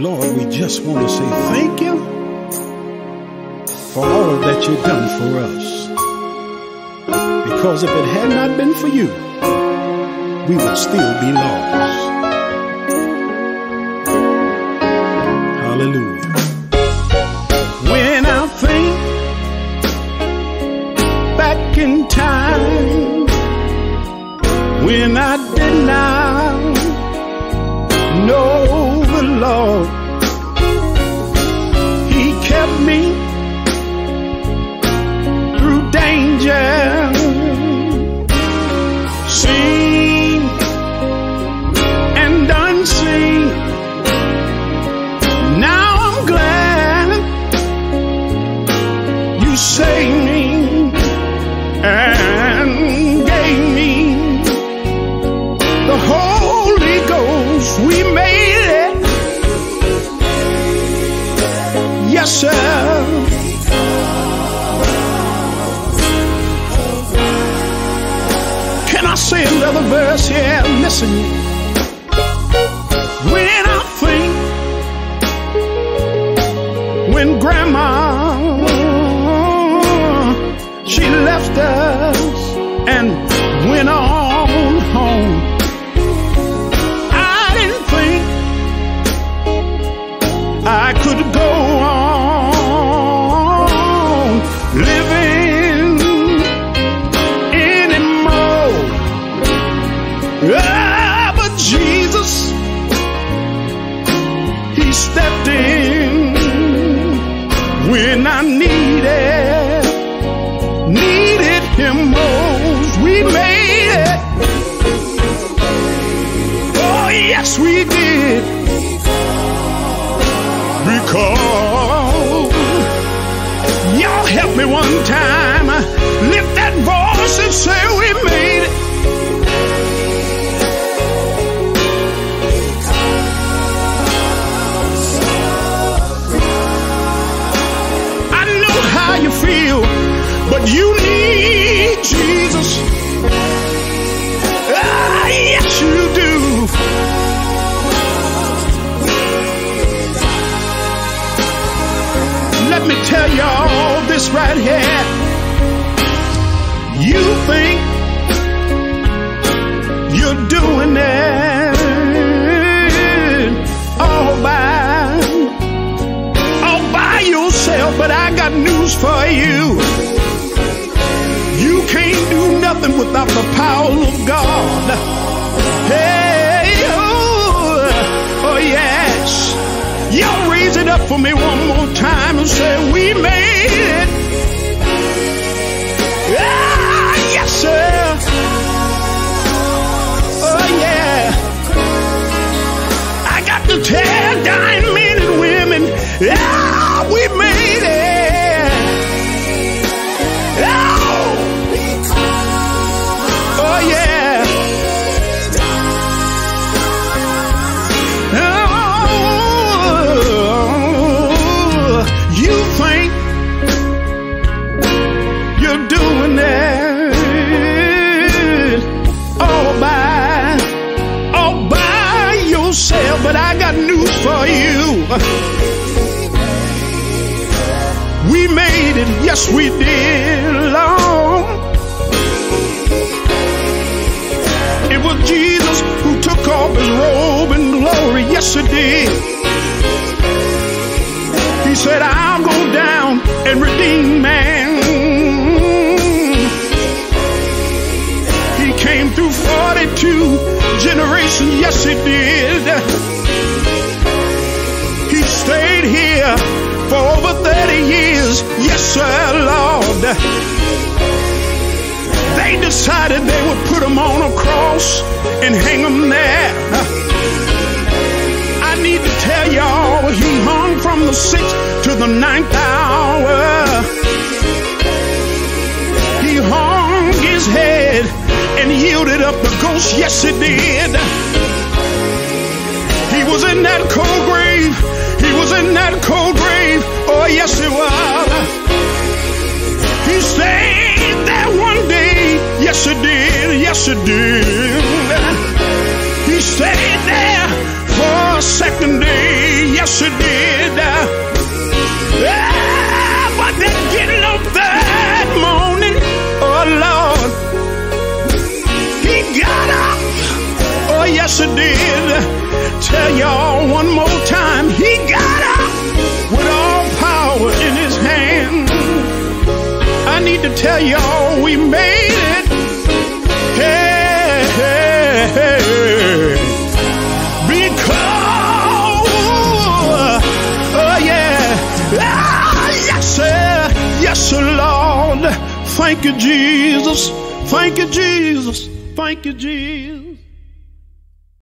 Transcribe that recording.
Lord, we just want to say thank you for all that you've done for us. Because if it had not been for you, we would still be lost. Hallelujah. Can I say another verse here? Listen. When I think when grandma when I needed, needed him most. We made it. Oh, yes, we did. Jesus. Ah, yes, you do. Let me tell y'all this right here. You think up for me one more time and say, We made it. Ah, yes, sir. Oh, yeah. I got to tell dying men and women, yeah, we made it. Yes we did, Lord. It was Jesus who took off his robe in glory, yes he did. He said, I'll go down and redeem man. He came through 42 generations, yes he did. For 30 years, yes sir, Lord. They decided they would put him on a cross and hang him there. I need to tell y'all he hung from the sixth to the ninth hour. He hung his head and yielded up the ghost. Yes, he did. He was in that cold grave. He was in that cold tell y'all one more time, he got up with all power in his hand. I need to tell y'all we made it. Hey, hey, hey. Because, oh yeah, ah, yes sir, yes sir, Lord. Thank you, Jesus. Thank you, Jesus. Thank you, Jesus.